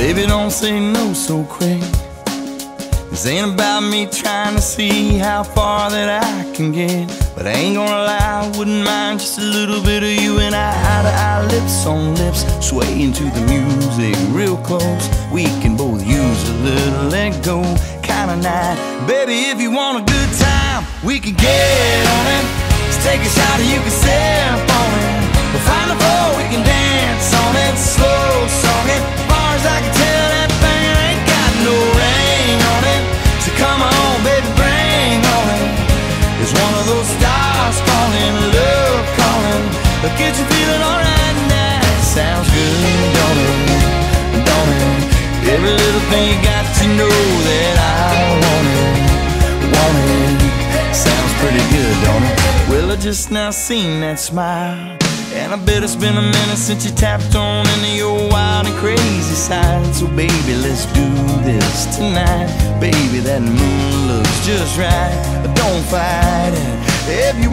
Baby, don't say no so quick. This ain't about me trying to see how far that I can get. But I ain't gonna lie, I wouldn't mind just a little bit of you and I, eye to eye, lips on lips, swaying to the music real close. We can both use a little let go kind of night. Baby, if you want a good time, we can get on it. Let's take a shot, or you can sip pretty good, don't it? Well, I just now seen that smile. And I bet it's been a minute since you tapped on into your wild and crazy side. So, baby, let's do this tonight. Baby, that moon looks just right. Don't fight it. If you